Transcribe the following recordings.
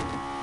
you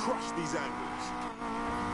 crush these angles.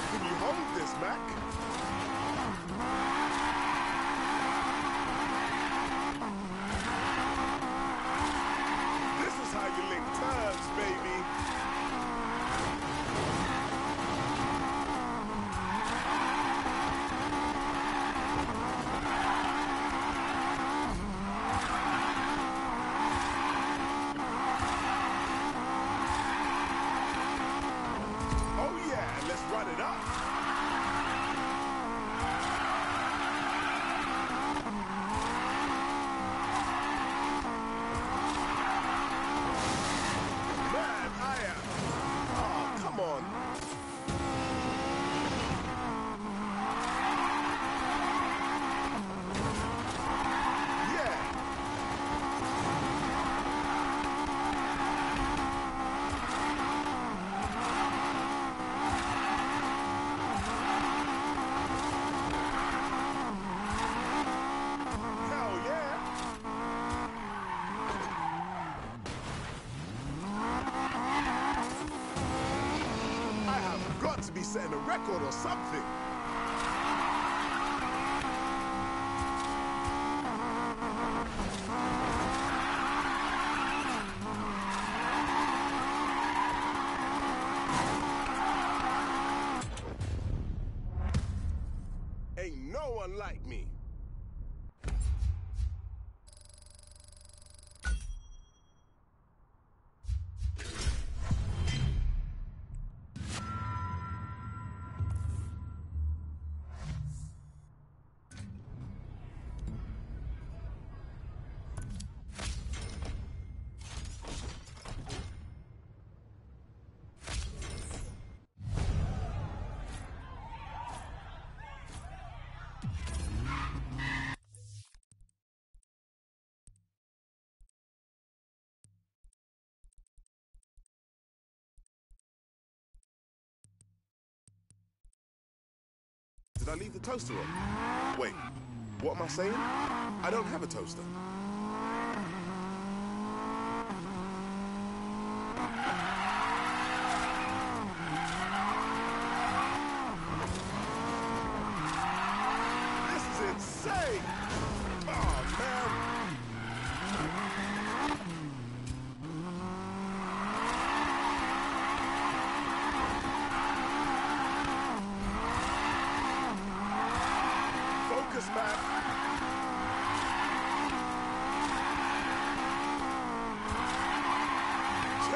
can you hold this, Mac? setting a record or something. Ain't no one like me. I leave the toaster on? Wait, what am I saying? I don't have a toaster.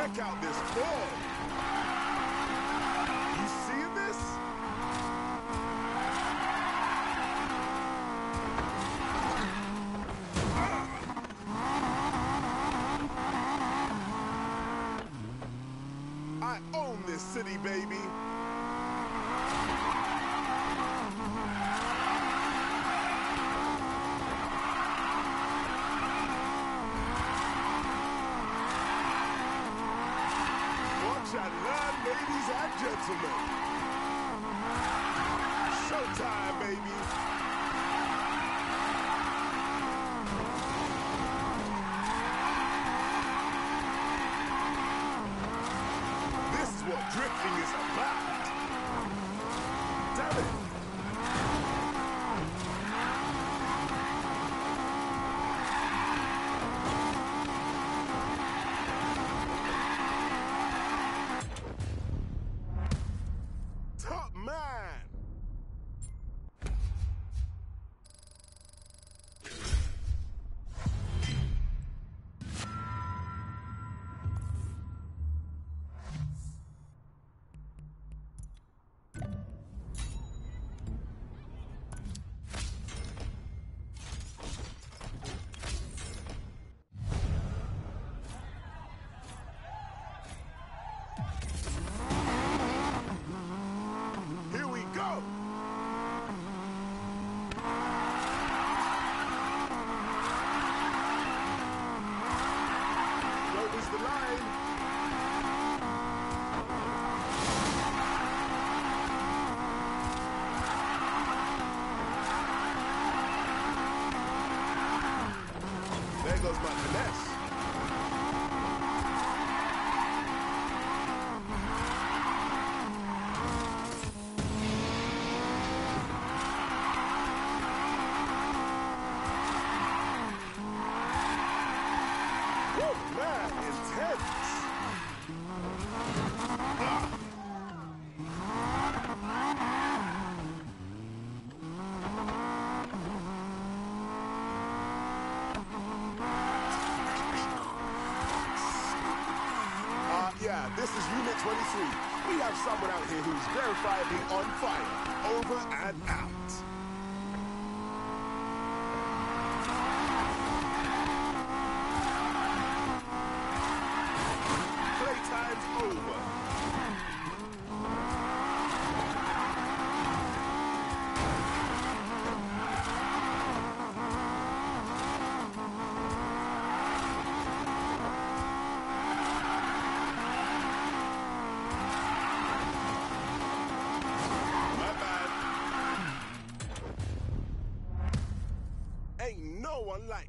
Check out this ball. This is Unit 23. We have someone out here who's verifiably on fire. Over and out. Like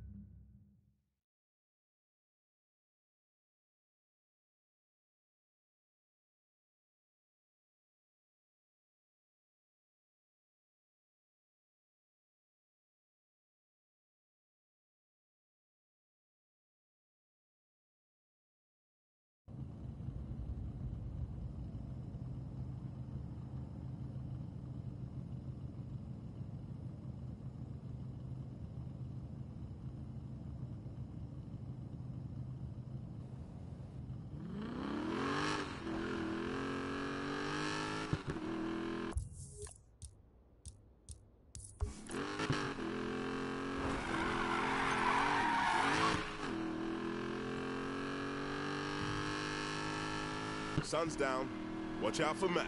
Sun's down. Watch out for Mac.